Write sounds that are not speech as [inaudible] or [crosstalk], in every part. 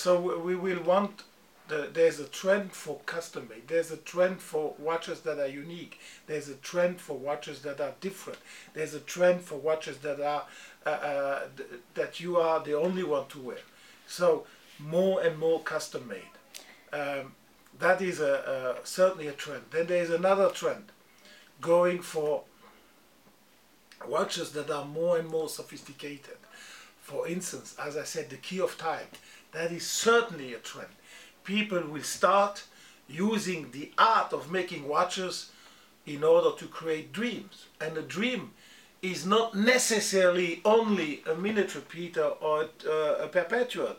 So we will want the, there's a trend for custom made. There's a trend for watches that are unique. There's a trend for watches that are different. There's a trend for watches that are uh, uh, that you are the only one to wear. So more and more custom made. Um, that is a, a, certainly a trend. Then there is another trend, going for watches that are more and more sophisticated. For instance, as I said, the key of time. That is certainly a trend. People will start using the art of making watches in order to create dreams. And a dream is not necessarily only a minute repeater or uh, a perpetual.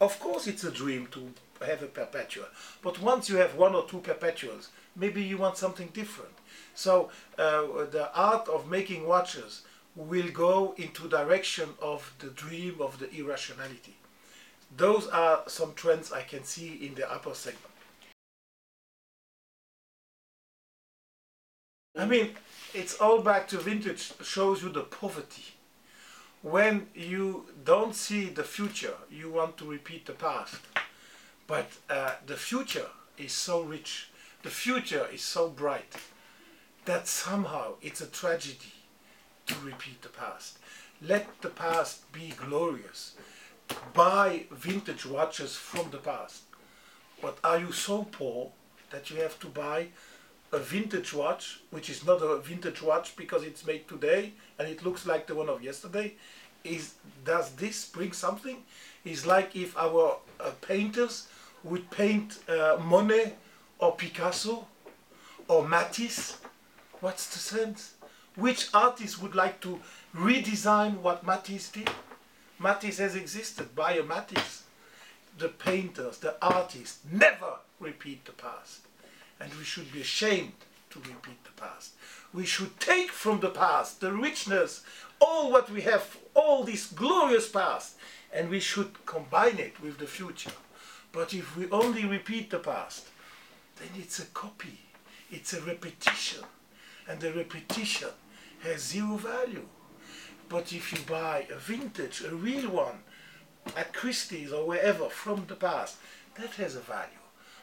Of course, it's a dream to have a perpetual, but once you have one or two perpetuals, maybe you want something different. So uh, the art of making watches will go into direction of the dream of the irrationality. Those are some trends I can see in the upper segment. I mean, it's all back to vintage, shows you the poverty. When you don't see the future, you want to repeat the past. But uh, the future is so rich, the future is so bright, that somehow it's a tragedy to repeat the past. Let the past be glorious. Buy vintage watches from the past. But are you so poor that you have to buy a vintage watch, which is not a vintage watch because it's made today and it looks like the one of yesterday, is does this bring something? It's like if our uh, painters would paint uh, Monet or Picasso or Matisse. What's the sense? Which artist would like to redesign what Matisse did? Matisse has existed, buy a Matisse. The painters, the artists never repeat the past and we should be ashamed to repeat the past. We should take from the past the richness, all what we have, all this glorious past, and we should combine it with the future. But if we only repeat the past, then it's a copy, it's a repetition, and the repetition has zero value. But if you buy a vintage, a real one, at Christie's or wherever from the past, that has a value.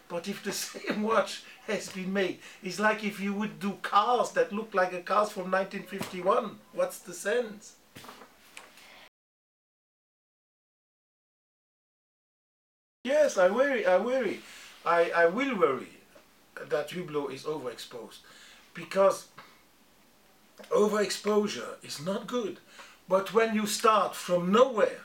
But if the [laughs] same watch has been made, it's like if you would do cars that look like a cars from 1951. What's the sense? Yes, I worry, I worry. I, I will worry that Hublot is overexposed because overexposure is not good. But when you start from nowhere,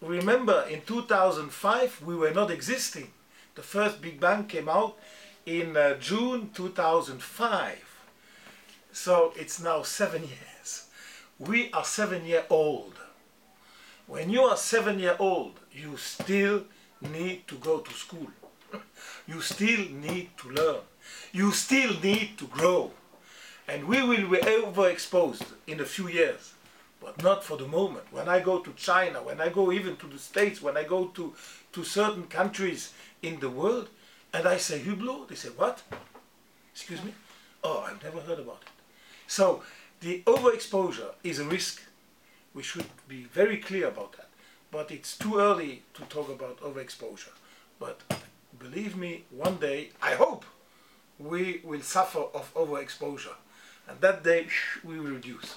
remember in 2005 we were not existing. The first Big Bang came out in uh, June 2005. So it's now seven years. We are seven year old. When you are seven year old, you still need to go to school. [laughs] you still need to learn. You still need to grow. And we will be overexposed in a few years, but not for the moment. When I go to China, when I go even to the States, when I go to, to certain countries in the world, and I say Hublot, they say, what? Excuse me? Oh, I've never heard about it. So the overexposure is a risk. We should be very clear about that. But it's too early to talk about overexposure. But believe me, one day, I hope, we will suffer of overexposure. And that day, we will reduce.